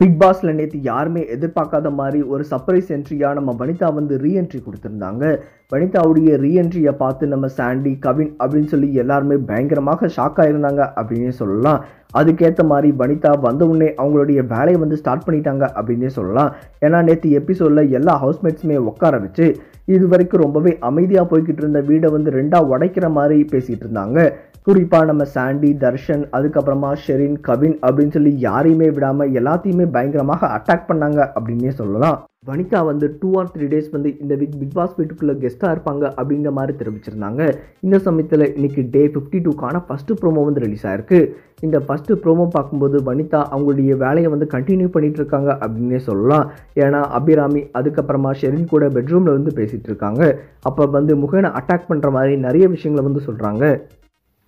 Big பாஸில் நேற்று யாருமே எதிர்பார்க்காத மாதிரி ஒரு சர்ப்ரைஸ் என்ட்ரியாக நம்ம வனிதா வந்து ரீஎன்ட்ரி கொடுத்துருந்தாங்க. வனிதாவுடைய ரீஎன்ட்ரியை பார்த்து நம்ம சாண்டி கவின் அப்படின்னு சொல்லி எல்லாருமே பயங்கரமாக ஷாக் ஆகிருந்தாங்க அப்படின்னே சொல்லலாம். அதுக்கேற்ற மாதிரி வனிதா வந்த உடனே அவங்களுடைய வேலையை வந்து ஸ்டார்ட் பண்ணிட்டாங்க அப்படின்னே சொல்லலாம். ஏன்னா நேற்று எபிசோடில் எல்லா ஹவுஸ்மேட்ஸுமே உட்கார வச்சு இது வரைக்கும் ரொம்பவே அமைதியாக போய்கிட்டு இருந்த வீடை வந்து ரெண்டாக உடைக்கிற மாதிரி பேசிகிட்டு இருந்தாங்க. குறிப்பாக நம்ம சாண்டி தர்ஷன் அதுக்கப்புறமா ஷெரின் கவின் அப்படின்னு சொல்லி யாரையுமே விடாமல் எல்லாத்தையுமே பயங்கரமாக அட்டாக் பண்ணாங்க அப்படின்னே சொல்லலாம். வனிதா வந்து டூ ஆர் த்ரீ டேஸ் வந்து இந்த வீக் பிக் பாஸ் வீட்டுக்குள்ளே கெஸ்ட்டாக இருப்பாங்க அப்படின்ற மாதிரி தெரிவிச்சிருந்தாங்க. இந்த சமயத்தில் இன்னைக்கு டே ஃபிஃப்டி டூக்கான ஃபஸ்ட்டு ப்ரோமோ வந்து ரிலீஸ் ஆயிருக்கு. இந்த ஃபஸ்ட்டு ப்ரோமோ பார்க்கும்போது வனிதா அவங்களுடைய வேலையை வந்து கண்டினியூ பண்ணிட்டு இருக்காங்க அப்படின்னே சொல்லலாம். ஏன்னா அபிராமி அதுக்கப்புறமா ஷெரின் கூட பெட்ரூமில் வந்து பேசிகிட்டு இருக்காங்க. அப்போ வந்து முகனை அட்டாக் பண்ணுற மாதிரி நிறைய விஷயங்களை வந்து சொல்கிறாங்க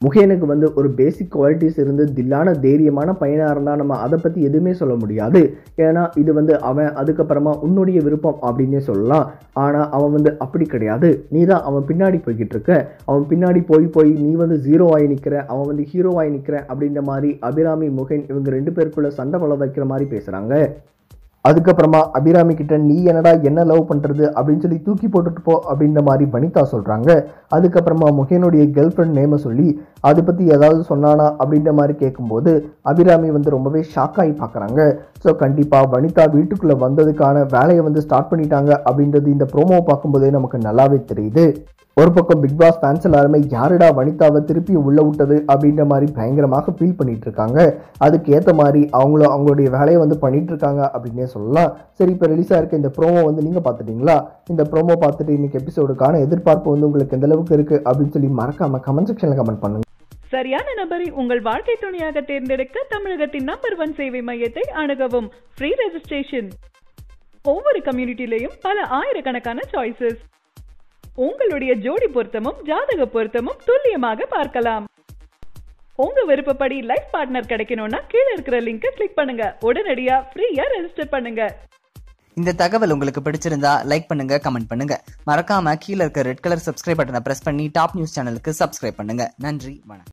முகேனுக்கு வந்து ஒரு பேசிக் குவாலிட்டிஸ் இருந்து தில்லான தைரியமான பையனாக இருந்தால் நம்ம அதை பற்றி எதுவுமே சொல்ல முடியாது. ஏன்னா இது வந்து அவன் அதுக்கப்புறமா உன்னுடைய விருப்பம் அப்படின்னே சொல்லலாம். ஆனால் அவன் வந்து அப்படி கிடையாது. நீ தான் அவன் பின்னாடி போய்கிட்டு இருக்க. அவன் பின்னாடி போய் போய் நீ வந்து ஜீரோ ஆகி நிற்கிற அவன் வந்து ஹீரோ ஆகி நிற்கிற அப்படின்ற மாதிரி அபிராமி முகேன் இவங்க ரெண்டு பேருக்குள்ளே சண்டை வள வைக்கிற மாதிரி பேசுகிறாங்க அதுக்கப்புறமா அபிராமி கிட்ட நீ என்னடா என்ன லவ் பண்ணுறது அப்படின்னு சொல்லி தூக்கி போட்டுட்டு போ அப்படின்ற மாதிரி வனிதா சொல்கிறாங்க அதுக்கப்புறமா முகேனுடைய கேர்ள் ஃப்ரெண்ட் நேமை சொல்லி அதை பற்றி ஏதாவது சொன்னானா? அப்படின்ற மாதிரி கேட்கும்போது அபிராமி வந்து ரொம்பவே ஷாக் ஆகி பார்க்குறாங்க ஸோ கண்டிப்பாக வனிதா வீட்டுக்குள்ளே வந்ததுக்கான வேலையை வந்து ஸ்டார்ட் பண்ணிட்டாங்க அப்படின்றது இந்த ப்ரோமோவை பார்க்கும்போதே நமக்கு நல்லாவே தெரியுது. ஒரு பக்கம் பிக் பாஸ் ஃபேன்ஸ் எல்லாருமே யாருடா வனிதாவை திருப்பி உள்ள விட்டது? அப்படின்ற மாதிரி பயங்கரமாக ஃபீல் பண்ணிட்டு இருக்காங்க. அதுக்கு ஏற்ற மாதிரி அவங்களும் அவங்களுடைய வேலையை வந்து பண்ணிட்டு இருக்காங்க அப்படின்னே சொல்லலாம். சரி இப்போ ரிலீஸ் இருக்க இந்த ப்ரோமோ வந்து நீங்கள் பார்த்துட்டீங்களா? இந்த ப்ரோமோ பார்த்துட்டு இன்னைக்கு எபிசோடுக்கான எதிர்பார்ப்பு வந்து உங்களுக்கு எந்த அளவுக்கு இருக்கு அப்படின்னு சொல்லி மறக்காம கமெண்ட் செக்ஷனில் கமெண்ட் பண்ணுங்க. சரியான நபரை உங்கள் வாழ்க்கை துணையாக தேர்ந்தெடுக்க தமிழகத்தின் நம்பர் ஒன் சேவை மையத்தை அணுகவும். ஃப்ரீ ரெஜிஸ்ட்ரேஷன் ஒவ்வொரு கம்யூனிட்டிலையும் பல ஆயிரக்கணக்கான சாய்ஸஸ் உங்களுடைய ஜோடி பொருத்தமும் ஜாதக பொருத்தமும் துல்லியமாக பார்க்கலாம். உங்க விருப்பப்படி லைஃப் பார்ட்னர் கிடைக்கணும்னா கீழே இருக்கிற லிங்கை கிளிக் பண்ணுங்க. உடனடியா ஃப்ரீயா ரெஜிஸ்டர் பண்ணுங்க. இந்த தகவல் உங்களுக்கு பிடிச்சிருந்தா லைக் பண்ணுங்க கமெண்ட் பண்ணுங்க. மறக்காம கீழே இருக்க ரெட் கலர் சப்ஸ்கிரைப் பட்டனை பிரஸ் பண்ணி டாப் நியூஸ் சேனலுக்கு சப்ஸ்கிரைப் பண்ணுங்க. நன்றி வணக்கம்.